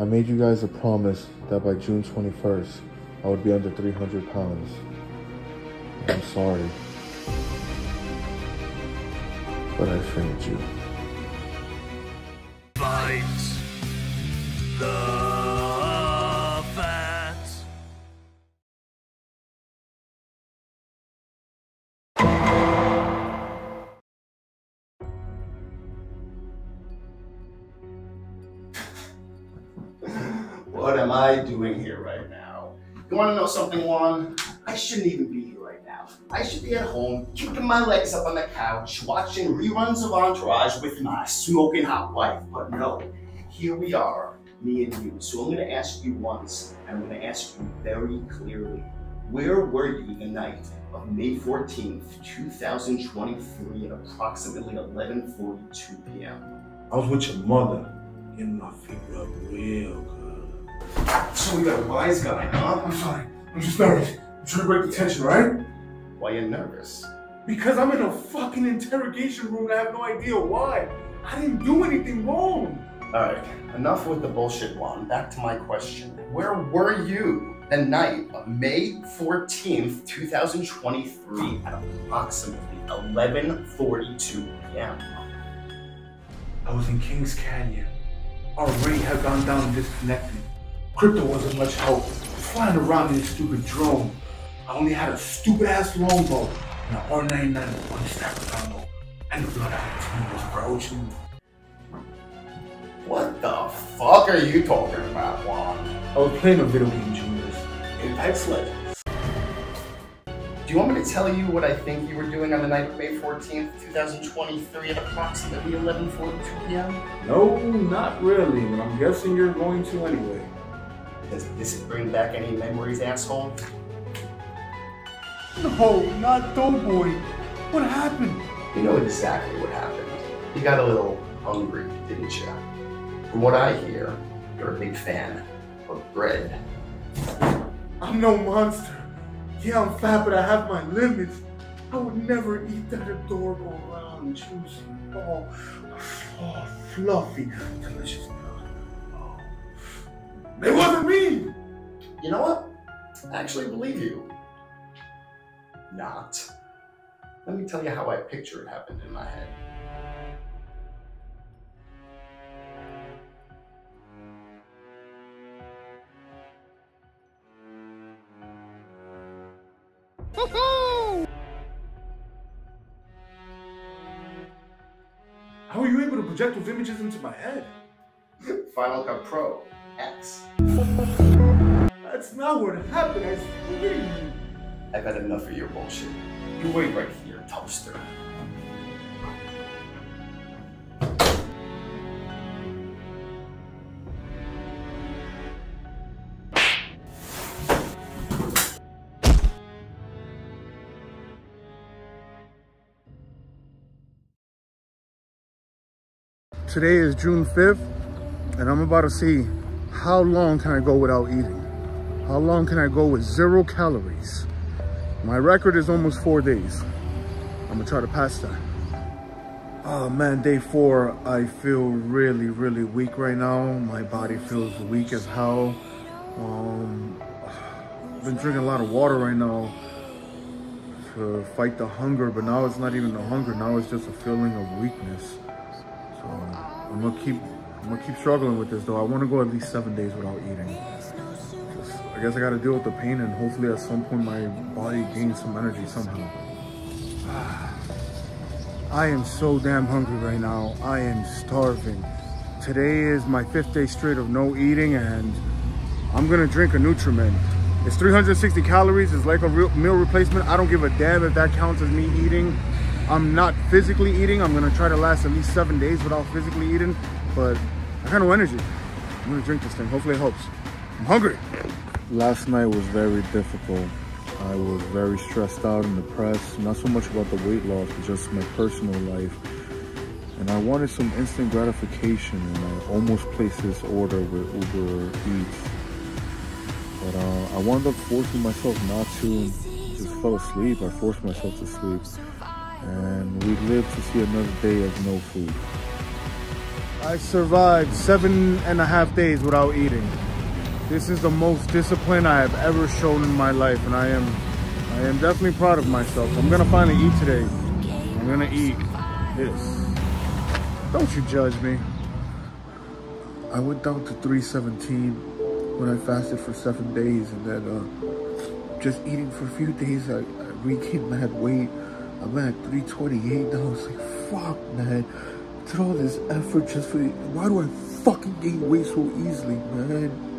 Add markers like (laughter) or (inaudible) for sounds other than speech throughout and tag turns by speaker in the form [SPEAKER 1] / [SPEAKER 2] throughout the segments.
[SPEAKER 1] I made you guys a promise that by June 21st, I would be under 300 pounds. I'm sorry. But I failed you.
[SPEAKER 2] Fight the
[SPEAKER 3] You want to know something, Juan? I shouldn't even be here right now. I should be at home, kicking my legs up on the couch, watching reruns of Entourage with my smoking hot wife. But no, here we are, me and you. So I'm to ask you once, and I'm to ask you very clearly. Where were you the night of May 14th, 2023 at approximately 11.42 p.m.?
[SPEAKER 4] I was with your mother, getting my feet rubbed real good.
[SPEAKER 3] So we got a wise guy, huh?
[SPEAKER 4] I'm fine. I'm just nervous. I'm trying to break the tension, right?
[SPEAKER 3] Why you nervous?
[SPEAKER 4] Because I'm in a fucking interrogation room and I have no idea why. I didn't do anything wrong.
[SPEAKER 3] Alright, enough with the bullshit, Juan. Back to my question. Where were you the night of May 14th, 2023 at approximately 11.42 p.m.?
[SPEAKER 4] I was in Kings Canyon. Our ring had gone down and disconnected. Crypto wasn't much help. Flying around in a stupid drone. I only had a stupid ass longbow and an R99 one stack ammo. And the blood out of was approaching.
[SPEAKER 3] What the fuck are you talking about, Juan?
[SPEAKER 4] I was playing a video game, Juniors.
[SPEAKER 3] Apex Legends. Do you want me to tell you what I think you were doing on the night of May 14th, 2023 at approximately 11.42 p.m.?
[SPEAKER 4] No, not really, but I'm guessing you're going to anyway.
[SPEAKER 3] Does this bring back any memories, asshole?
[SPEAKER 4] No, not Doughboy. What happened?
[SPEAKER 3] You know exactly what happened. You got a little hungry, didn't you? From what I hear, you're a big fan of bread.
[SPEAKER 4] I'm no monster. Yeah, I'm fat, but I have my limits. I would never eat that adorable, round, juicy ball of oh, fluffy, delicious. Oh. It wasn't me!
[SPEAKER 3] You know what? I actually believe you. Not. Let me tell you how I picture it happened in my head.
[SPEAKER 4] How are you able to project those images into my head?
[SPEAKER 3] Final Cut Pro X.
[SPEAKER 4] That's not what happened, I swear to you.
[SPEAKER 3] I've had enough of your bullshit. You wait right here, toaster.
[SPEAKER 1] Today is June 5th, and I'm about to see how long can I go without eating? How long can I go with zero calories? My record is almost four days. I'm gonna try to pass that. Oh man, day four, I feel really, really weak right now. My body feels weak as hell. Um, I've been drinking a lot of water right now to fight the hunger, but now it's not even the hunger. Now it's just a feeling of weakness. So I'm gonna keep, I'm gonna keep struggling with this though. I want to go at least seven days without eating. Just, I guess I got to deal with the pain, and hopefully at some point my body gains some energy somehow. (sighs) I am so damn hungry right now. I am starving. Today is my fifth day straight of no eating, and I'm gonna drink a Nutrament. It's 360 calories. It's like a real meal replacement. I don't give a damn if that counts as me eating. I'm not physically eating. I'm gonna try to last at least seven days without physically eating, but I got no energy. I'm gonna drink this thing. Hopefully it helps. I'm hungry. Last night was very difficult. I was very stressed out and depressed. Not so much about the weight loss, but just my personal life. And I wanted some instant gratification, and I almost placed this order with Uber Eats. But uh, I wound up forcing myself not to just fell asleep. I forced myself to sleep. And we lived to see another day of no food. I survived seven and a half days without eating. This is the most discipline I have ever shown in my life, and I am, I am definitely proud of myself. I'm gonna finally eat today. I'm gonna eat this. Don't you judge me. I went down to 317 when I fasted for seven days, and then uh, just eating for a few days, I, I regained mad weight. I'm at 328 now. I was like, fuck, man all this effort just for you. why do I fucking gain weight so easily, man?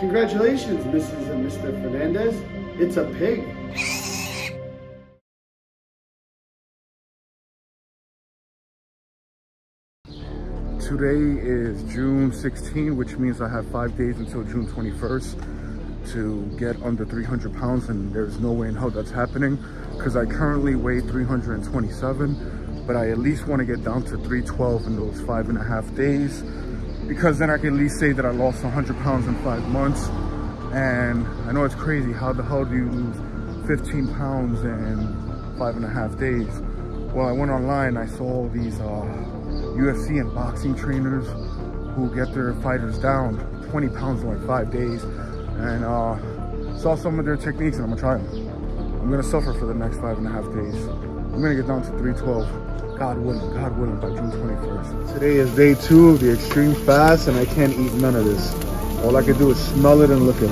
[SPEAKER 5] Congratulations, Mrs. and Mr. Fernandez. It's a pig.
[SPEAKER 1] Today is June 16, which means I have five days until June 21st to get under 300 pounds and there's no way in hell that's happening because I currently weigh 327, but I at least want to get down to 312 in those five and a half days because then I can at least say that I lost 100 pounds in five months. And I know it's crazy. How the hell do you lose 15 pounds in five and a half days? Well, I went online, I saw all these uh, UFC and boxing trainers who get their fighters down 20 pounds in like five days and uh, saw some of their techniques and I'm gonna try them. I'm gonna suffer for the next five and a half days. I'm gonna get down to 312, God willing, God willing, by June 21st. Today is day two of the extreme fast and I can't eat none of this. All I can do is smell it and look at it.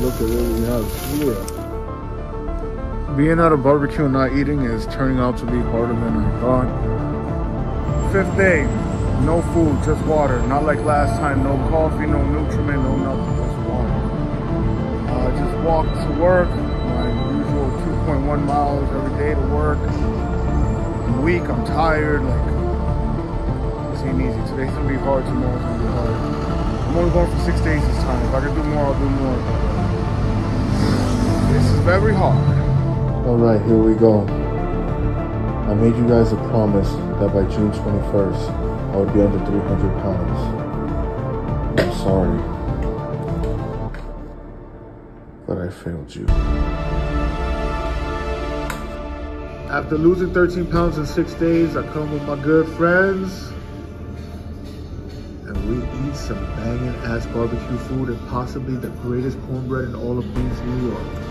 [SPEAKER 1] Look at what we have here. Being at a barbecue and not eating is turning out to be harder than I thought fifth day, no food, just water. Not like last time, no coffee, no Nutrament, no nothing, just water. Uh, just walked to work, my usual 2.1 miles every day to work. I'm weak, I'm tired, like, this ain't easy. Today's gonna be hard, tomorrow's gonna be hard. I'm only going for six days this time. If I can do more, I'll do more. This is very hard. All right, here we go. I made you guys a promise that by June 21st, I would be under 300 pounds. I'm sorry. But I failed you. After losing 13 pounds in six days, I come with my good friends. And we eat some banging ass barbecue food and possibly the greatest cornbread in all of Queens, New York.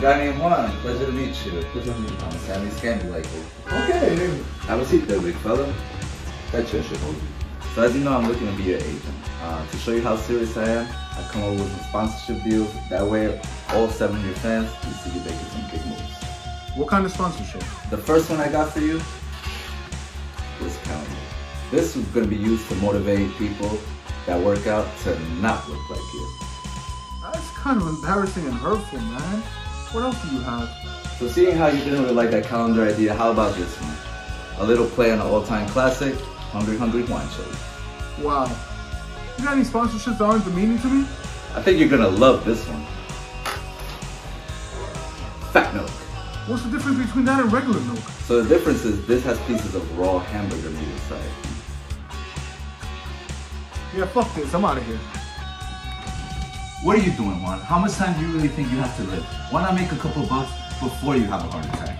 [SPEAKER 6] Guy named Juan. Pleasure to meet you. Pleasure to meet you. I'm Sammy Scamby.
[SPEAKER 5] Okay.
[SPEAKER 6] Have a seat there, big fella. That's your shit. So as you know, I'm looking to be your agent. Uh, to show you how serious I am, I come up with some sponsorship deals. That way, all seven of your fans, you see you making some big moves.
[SPEAKER 1] What kind of sponsorship?
[SPEAKER 6] The first one I got for you was County. This is going to be used to motivate people that work out to not look like you.
[SPEAKER 1] That's kind of embarrassing and hurtful, man. What else do you have?
[SPEAKER 6] So seeing how you didn't really like that calendar idea, how about this one? A little play on an all-time classic, Hungry Hungry Wine Show.
[SPEAKER 1] Wow. You got any sponsorships that aren't demeaning to me?
[SPEAKER 6] I think you're gonna love this one. Fat milk.
[SPEAKER 1] What's the difference between that and regular milk?
[SPEAKER 6] So the difference is this has pieces of raw hamburger meat inside.
[SPEAKER 1] Yeah, fuck this. I'm out of here.
[SPEAKER 7] What are you doing, Juan? How much time do you really think you have to live? Why not make a couple bucks before you have a heart attack?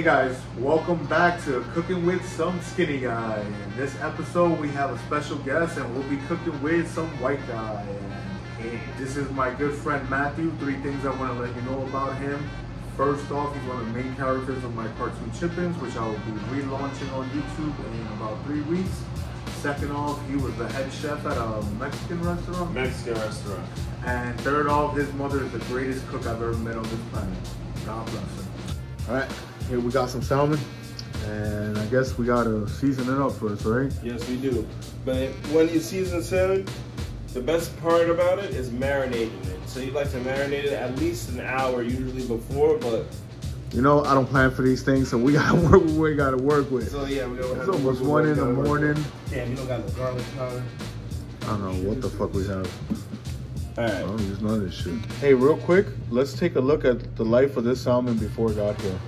[SPEAKER 1] Hey guys, welcome back to Cooking with Some Skinny Guy. In this episode, we have a special guest and we'll be cooking with some white guy. And this is my good friend Matthew. Three things I want to let you know about him. First off, he's one of the main characters of my cartoon Chippins, which I will be relaunching on YouTube in about three weeks. Second off, he was the head chef at a Mexican restaurant.
[SPEAKER 8] Mexican restaurant.
[SPEAKER 1] And third off, his mother is the greatest cook I've ever met on this planet. God bless her. All right, here we got some salmon, and I guess we gotta season it up first, right?
[SPEAKER 8] Yes, we do. But when you season salmon, the best part about it is marinating it. So you like to marinate it at least an hour, usually before. But
[SPEAKER 1] You know, I don't plan for these things, so we (laughs) gotta work with what we gotta work with.
[SPEAKER 8] so yeah, we don't have
[SPEAKER 1] It's almost one in the morning.
[SPEAKER 8] Damn, you don't got the garlic powder.
[SPEAKER 1] I don't know what the fuck we have.
[SPEAKER 8] All
[SPEAKER 1] I don't use none of this shit. Hey, real quick, let's take a look at the life of this salmon before it got here.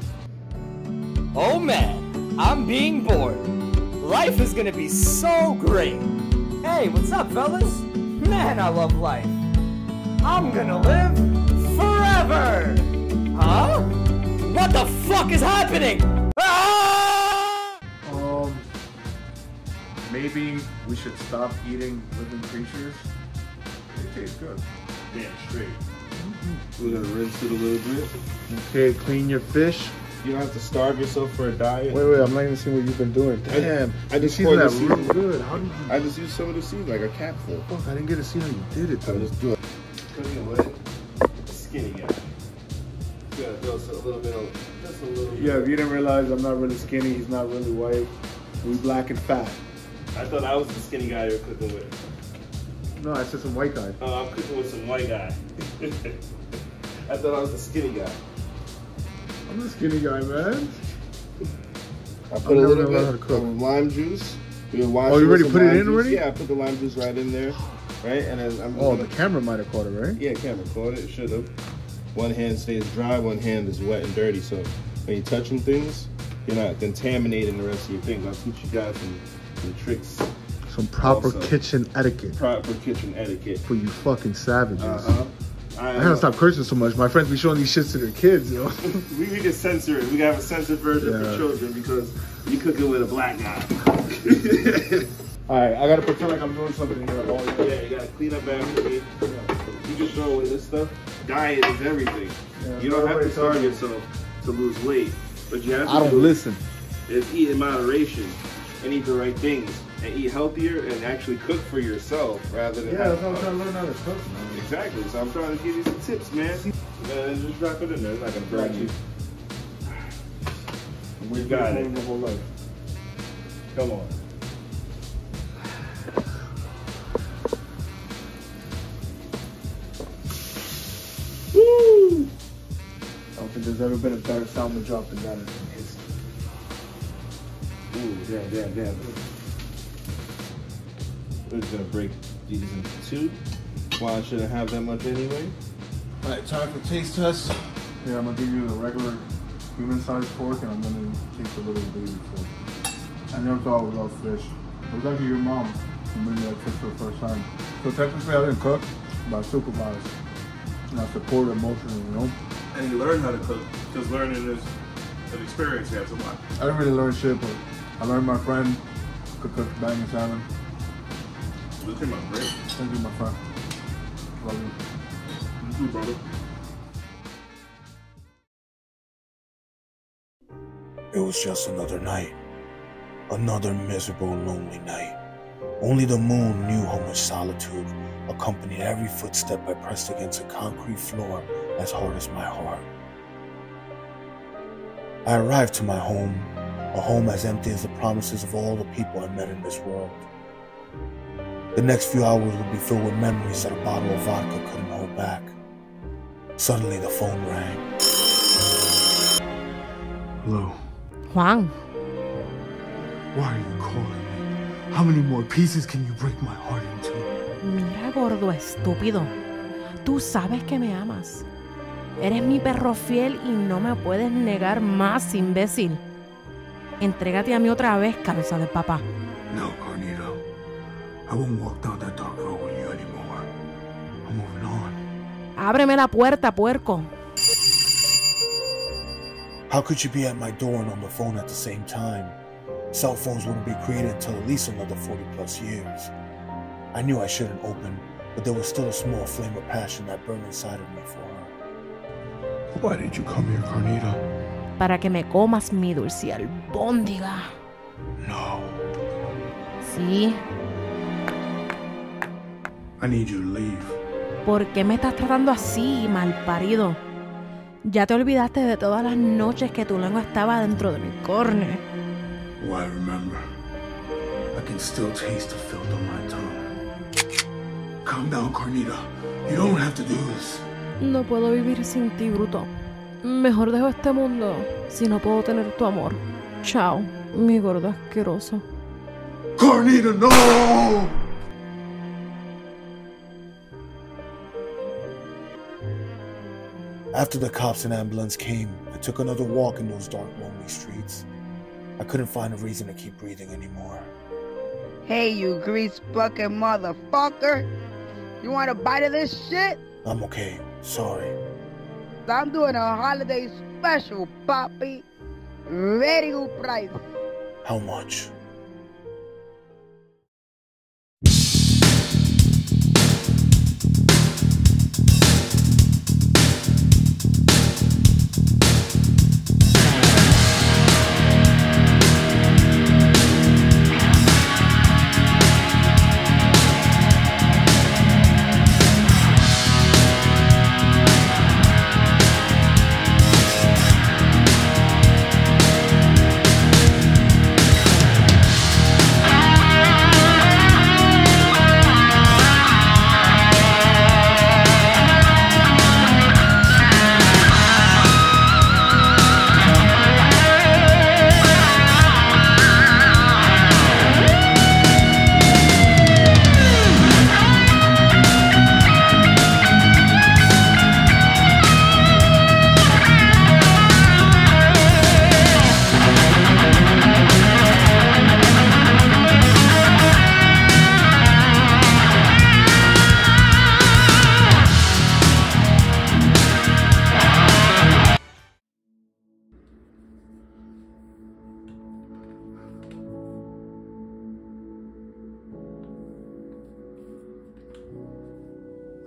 [SPEAKER 9] Oh man, I'm being bored. Life is gonna be so great. Hey, what's up, fellas? Man, I love life. I'm gonna live forever. Huh? What the fuck is happening? Ah!
[SPEAKER 1] Um, maybe we should stop eating living creatures. They taste good.
[SPEAKER 8] Damn straight. We're gonna rinse it a little bit.
[SPEAKER 1] Okay, clean your fish.
[SPEAKER 8] You don't have to starve yourself for a diet.
[SPEAKER 1] Wait, wait, I'm not even seeing what you've been doing. Damn,
[SPEAKER 8] I just
[SPEAKER 1] you
[SPEAKER 8] poured
[SPEAKER 1] that
[SPEAKER 8] the seasoning.
[SPEAKER 1] good. How did you?
[SPEAKER 8] I just used some of the seeds, like a capful.
[SPEAKER 1] Fuck, I didn't get to see how you did it
[SPEAKER 8] I
[SPEAKER 1] though.
[SPEAKER 8] just do it. Cooking with skinny guy. You gotta throw a little bit of, just a little.
[SPEAKER 1] Yeah, if you didn't realize, I'm not really skinny. He's not really white. We black and fat.
[SPEAKER 8] I thought I was the skinny guy you were cooking with.
[SPEAKER 1] No, I said some white guy.
[SPEAKER 8] Oh, I'm cooking with some white guy. (laughs) I thought I was the skinny guy.
[SPEAKER 1] I'm the skinny guy, man.
[SPEAKER 8] I put a little bit
[SPEAKER 1] how to cook.
[SPEAKER 8] of lime juice. We
[SPEAKER 1] Oh, you already put it in
[SPEAKER 8] juice.
[SPEAKER 1] already?
[SPEAKER 8] Yeah, I put the lime juice right in there, right? And then I'm
[SPEAKER 1] Oh,
[SPEAKER 8] gonna,
[SPEAKER 1] the camera might have caught it, right?
[SPEAKER 8] yeah, camera caught it. Should have. One hand stays dry, one hand is wet and dirty. So when you're touching things, you're not contaminating the rest of your things. I'll teach you guys some, some tricks,
[SPEAKER 1] Some proper
[SPEAKER 8] Also-
[SPEAKER 1] kitchen etiquette
[SPEAKER 8] proper kitchen etiquette.
[SPEAKER 1] for you fucking savages.
[SPEAKER 8] Uh-huh. I,
[SPEAKER 1] I gotta stop cursing so much. My friends be showing these shits to their kids, yo. (laughs)
[SPEAKER 8] We, we can censor it. We gotta have a censored version
[SPEAKER 1] Yeah.
[SPEAKER 8] for children because you cook it with a black guy. (laughs)
[SPEAKER 1] All right, I gotta pretend like I'm doing something here. Oh,
[SPEAKER 8] yeah, you gotta clean up after me. You just throw away this stuff. Diet is everything.
[SPEAKER 1] Yeah,
[SPEAKER 8] you don't have to starve yourself to lose weight, but you have to
[SPEAKER 1] I don't
[SPEAKER 8] do
[SPEAKER 1] listen.
[SPEAKER 8] It's eat in moderation and eat the right things and eat healthier and actually cook for yourself rather than
[SPEAKER 1] Yeah, that's how I'm trying to learn how to cook, man.
[SPEAKER 8] Exactly. So I'm trying to give you some tips, man. Man, just drop it in there. It's not gonna burn you. (sighs) We got it.
[SPEAKER 1] My whole life.
[SPEAKER 8] Come on. (sighs)
[SPEAKER 1] Woo! I don't think there's ever been a better salmon drop than that in history.
[SPEAKER 8] Ooh, damn, damn, damn. We're just gonna break these into two. Why I shouldn't have that much anyway.
[SPEAKER 1] All right, time for taste test. Here, I'm gonna give you the regular human-sized fork, and I'm gonna taste a little baby fork. I never thought I would love fish. It was actually your mom who made me like fish for the first time. So technically, I didn't cook, but I supervised. And I supported emotionally, you know?
[SPEAKER 8] And you learn how to cook because learning is an experience you have to watch.
[SPEAKER 1] I didn't really learn shit, but I learned my friend could cook banging salmon.
[SPEAKER 8] This came out great.
[SPEAKER 1] Thank you, my friend. Love you.
[SPEAKER 8] You too, brother.
[SPEAKER 10] It was just another night. Another miserable, lonely night. Only the moon knew how much solitude accompanied every footstep I pressed against a concrete floor as hard as my heart. I arrived to my home, a home as empty as the promises of all the people I met in this world. The next few hours would be filled with memories that a bottle of vodka couldn't hold back. Suddenly, the phone rang.
[SPEAKER 1] Hello.
[SPEAKER 11] Juan,
[SPEAKER 1] Why are you calling me? How many more pieces can you break my heart into?
[SPEAKER 11] mira gordo estúpido. Tú sabes que me amas. Eres mi perro fiel y no me puedes negar más, imbécil. Entrégate a mí otra vez, cabeza de papá.
[SPEAKER 1] No. I won't walk down that dark road with you anymore. I'm moving on.
[SPEAKER 11] Ábreme la puerta, puerco.
[SPEAKER 10] How could you be at my door and on the phone at the same time? Cell phones wouldn't be created until at least another 40 plus years. I knew I shouldn't open, but there was still a small flame of passion that burned inside of me for her.
[SPEAKER 1] Why did you come here, Carnita?
[SPEAKER 11] Para que me comas mi dulce albóndiga.
[SPEAKER 1] No.
[SPEAKER 11] Sí,
[SPEAKER 1] I need you to leave.
[SPEAKER 11] ¿por qué me estás tratando así, malparido? Ya te olvidaste de todas las noches que tu lengua estaba dentro de mi corne.
[SPEAKER 1] Why remember? I can still taste the filth on my tongue. Calm down, Carnita. You don't have to do this.
[SPEAKER 11] No puedo vivir sin ti, bruto. Mejor dejo este mundo si no puedo tener tu amor. Chao, mi gordo asqueroso.
[SPEAKER 1] Carnita, no!
[SPEAKER 10] After the cops and ambulance came, I took another walk in those dark, lonely streets. I couldn't find a reason to keep breathing anymore.
[SPEAKER 12] Hey, you grease bucket motherfucker. You want a bite of this shit?
[SPEAKER 10] I'm okay. Sorry.
[SPEAKER 12] I'm doing a holiday special, Poppy. Very good price.
[SPEAKER 10] How much?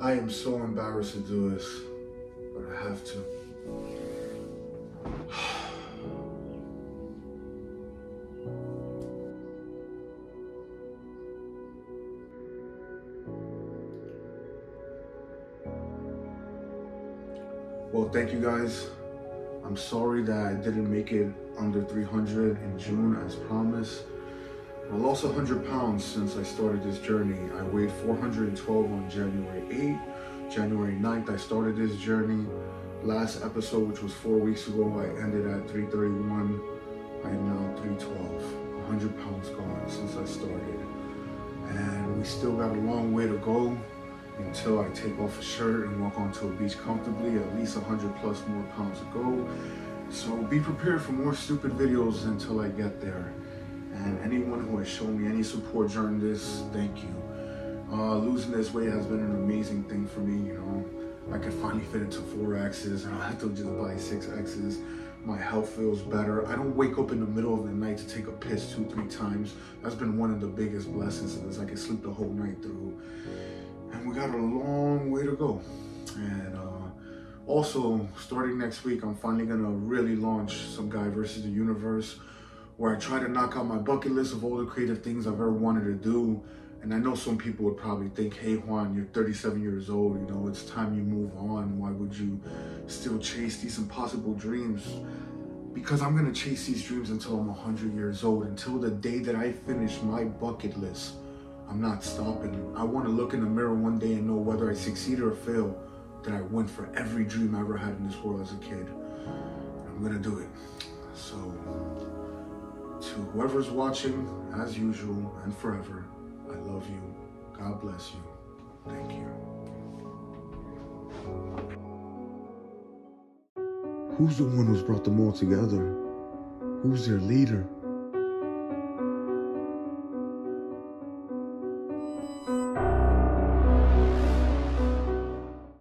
[SPEAKER 1] I am so embarrassed to do this, but I have to. Well, thank you guys. I'm sorry that I didn't make it under 300 in June as promised. I lost 100 pounds since I started this journey. I weighed 412 on January 8th. January 9th, I started this journey. Last episode, which was four weeks ago, I ended at 331. I am now 312. 100 pounds gone since I started. And we still got a long way to go until I take off a shirt and walk onto a beach comfortably. At least 100 plus more pounds to go. So be prepared for more stupid videos until I get there. And anyone who has shown me any support during this, thank you. Uh, losing this weight has been an amazing thing for me, you know. I can finally fit into four X's. I don't have to just buy six X's. My health feels better. I don't wake up in the middle of the night to take a piss two, three times. That's been one of the biggest blessings is I can sleep the whole night through. And we got a long way to go. And uh, also, starting next week, I'm finally gonna really launch some guy versus the universe where I try to knock out my bucket list of all the creative things I've ever wanted to do. And I know some people would probably think, hey Juan, you're 37 years old, you know, it's time you move on. Why would you still chase these impossible dreams? Because I'm gonna chase these dreams until I'm 100 years old, until the day that I finish my bucket list. I'm not stopping. I wanna look in the mirror one day and know whether I succeed or fail, that I went for every dream I ever had in this world as a kid. I'm gonna do it. So, to whoever's watching, as usual and forever, I love you. God bless you. Thank you. Who's the one who's brought them all together? Who's their leader?